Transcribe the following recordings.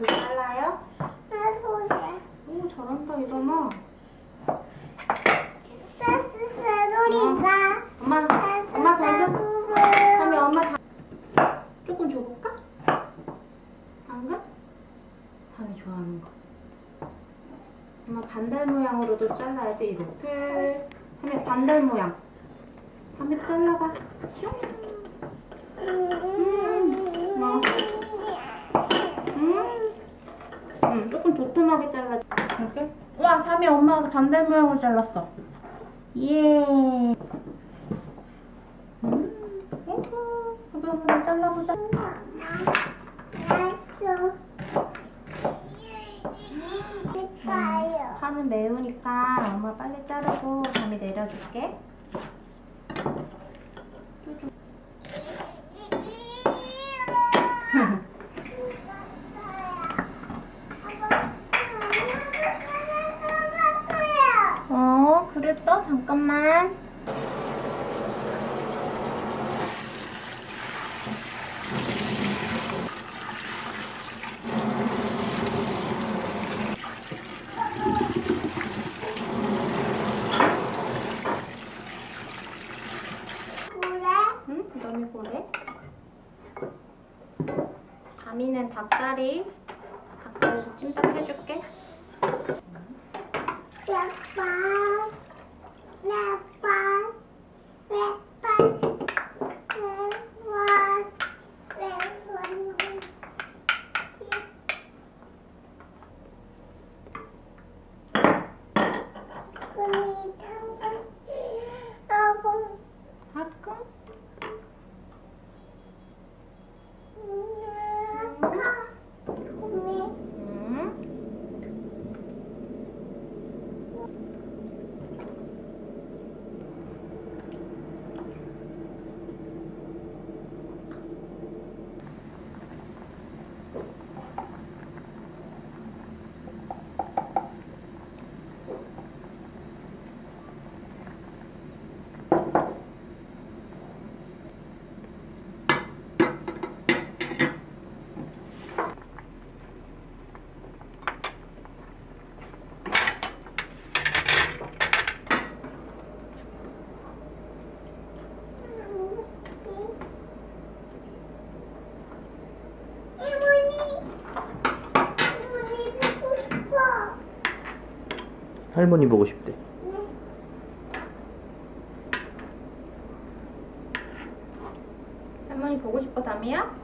이거 잘라요? 새소리. 오 잘한다 이거마 새소리가. 엄마 엄마 방금 다음에 엄마 다 조금 줘볼까? 방금? 다음에 좋아하는 거 엄마 반달 모양으로도 잘라야지 이렇게 다음에 반달 모양 다음에 잘라봐 슝 음, 뭐. 음, 음, 조금 도톰하게 잘라. 이렇게? 와, 삼이 엄마가 반달 모양으로 잘랐어. 예. 음, 어구, 여기 한번 잘라보자. 파는 매우니까 엄마 빨리 자르고 밤에 내려줄게. 어, 그랬어? 잠깐만. 응? 그다음에 고래. 다미는 닭다리. 닭다리도 찜닭 해줄게. 가끔. 할머니 보고 싶대. 할머니 보고 싶어, 다미야?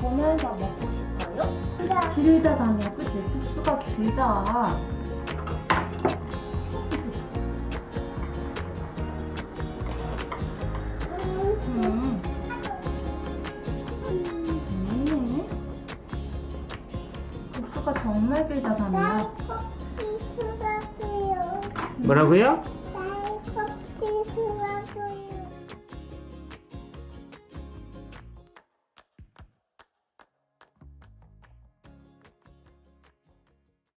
보면서 먹고 싶어요? 그래. 길다 다녀, 그치? 국수가 길다. 음. 음. 국수가 정말 길다 다녀. 뭐라고요?